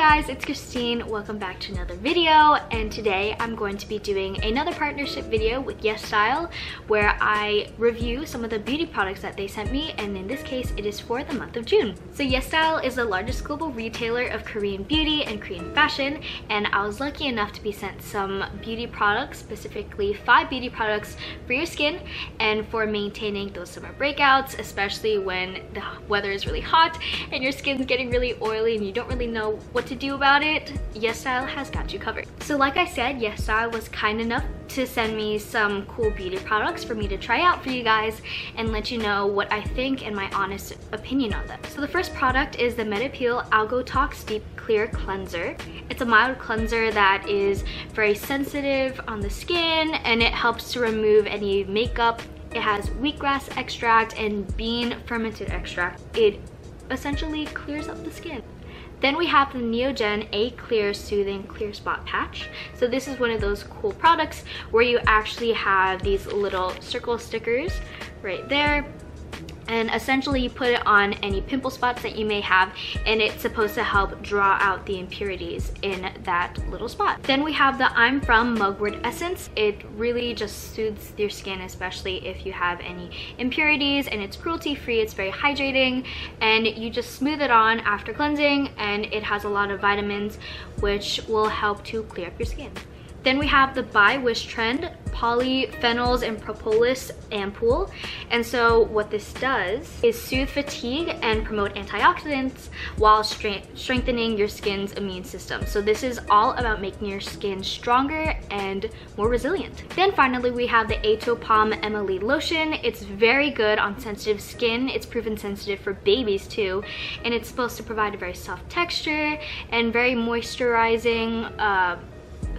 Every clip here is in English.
guys, it's Christine. Welcome back to another video and today I'm going to be doing another partnership video with Yes Style where I review some of the beauty products that they sent me and in this case it is for the month of June. So Yes Style is the largest global retailer of Korean beauty and Korean fashion and I was lucky enough to be sent some beauty products, specifically five beauty products for your skin and for maintaining those summer breakouts, especially when the weather is really hot and your skin's getting really oily and you don't really know what to do about it, YesStyle has got you covered. So like I said, YesStyle was kind enough to send me some cool beauty products for me to try out for you guys and let you know what I think and my honest opinion on them. So the first product is the Medi-Peel Algotox Deep Clear Cleanser. It's a mild cleanser that is very sensitive on the skin and it helps to remove any makeup it has wheatgrass extract and bean fermented extract. It essentially clears up the skin. Then we have the Neogen A Clear Soothing Clear Spot Patch. So this is one of those cool products where you actually have these little circle stickers right there and essentially you put it on any pimple spots that you may have and it's supposed to help draw out the impurities in that little spot. Then we have the I'm From Mugwort Essence. It really just soothes your skin especially if you have any impurities and it's cruelty free, it's very hydrating and you just smooth it on after cleansing and it has a lot of vitamins which will help to clear up your skin. Then we have the By Wishtrend polyphenols and propolis ampoule. And so what this does is soothe fatigue and promote antioxidants while strengthening your skin's immune system. So this is all about making your skin stronger and more resilient. Then finally, we have the Atopalm MLE lotion. It's very good on sensitive skin. It's proven sensitive for babies too. And it's supposed to provide a very soft texture and very moisturizing uh,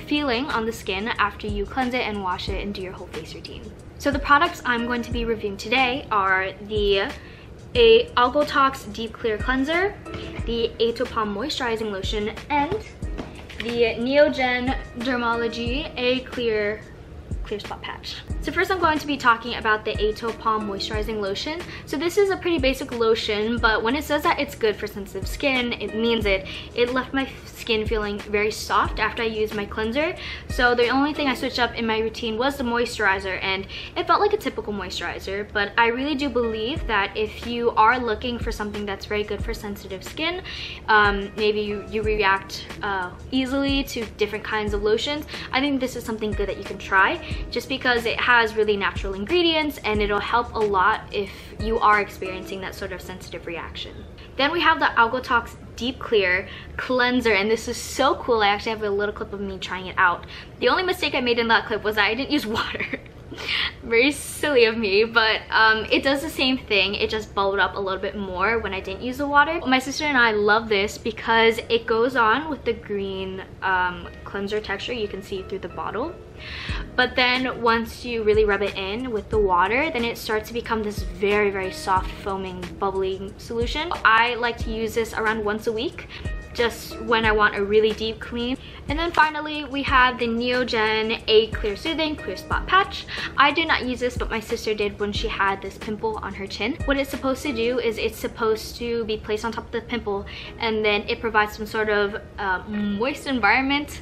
feeling on the skin after you cleanse it and wash it and do your whole face routine. So the products I'm going to be reviewing today are the a Algotox Deep Clear Cleanser, the Atopalm Moisturizing Lotion, and the Neogen Dermalogy A Clear clear spot patch. So first I'm going to be talking about the Atopalm Moisturizing Lotion. So this is a pretty basic lotion, but when it says that it's good for sensitive skin, it means it. It left my skin feeling very soft after I used my cleanser. So the only thing I switched up in my routine was the moisturizer and it felt like a typical moisturizer. But I really do believe that if you are looking for something that's very good for sensitive skin, um, maybe you, you react uh, easily to different kinds of lotions, I think this is something good that you can try just because it has really natural ingredients and it'll help a lot if you are experiencing that sort of sensitive reaction. Then we have the Algotox Deep Clear Cleanser, and this is so cool. I actually have a little clip of me trying it out. The only mistake I made in that clip was that I didn't use water. Very silly of me, but um, it does the same thing. It just bubbled up a little bit more when I didn't use the water. My sister and I love this because it goes on with the green um, cleanser texture. You can see through the bottle. But then once you really rub it in with the water, then it starts to become this very, very soft, foaming, bubbling solution. I like to use this around once a week just when I want a really deep clean. And then finally, we have the Neogen A Clear Soothing Clear Spot Patch. I did not use this, but my sister did when she had this pimple on her chin. What it's supposed to do is it's supposed to be placed on top of the pimple and then it provides some sort of uh, moist environment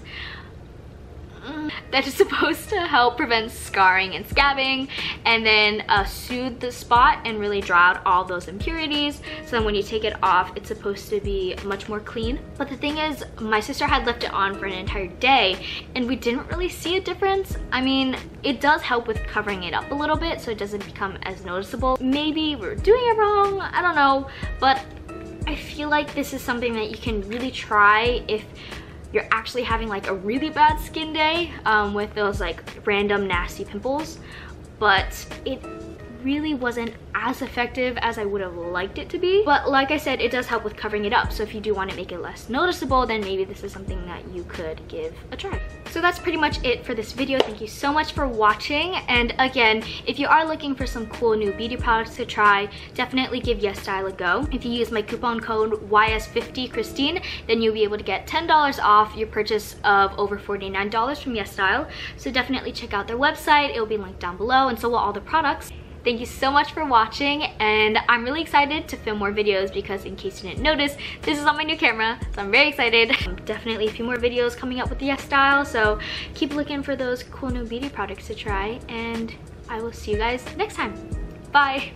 that is supposed to help prevent scarring and scabbing and then uh, soothe the spot and really draw out all those impurities. So then when you take it off it's supposed to be much more clean. But the thing is my sister had left it on for an entire day and we didn't really see a difference. I mean it does help with covering it up a little bit so it doesn't become as noticeable. Maybe we're doing it wrong I don't know. But I feel like this is something that you can really try if you're actually having like a really bad skin day um, with those like random nasty pimples. But it really wasn't as effective as I would have liked it to be. But like I said, it does help with covering it up. So if you do want to make it less noticeable, then maybe this is something that you could give a try. So that's pretty much it for this video. Thank you so much for watching. And again, if you are looking for some cool new beauty products to try, definitely give YesStyle a go. If you use my coupon code YS50Christine, then you'll be able to get $10 off your purchase of over $49 from YesStyle. So definitely check out their website. It will be linked down below and so will all the products. Thank you so much for watching and I'm really excited to film more videos because in case you didn't notice, this is on my new camera, so I'm very excited. Um, definitely a few more videos coming up with the Yes Style, so keep looking for those cool new beauty products to try and I will see you guys next time. Bye!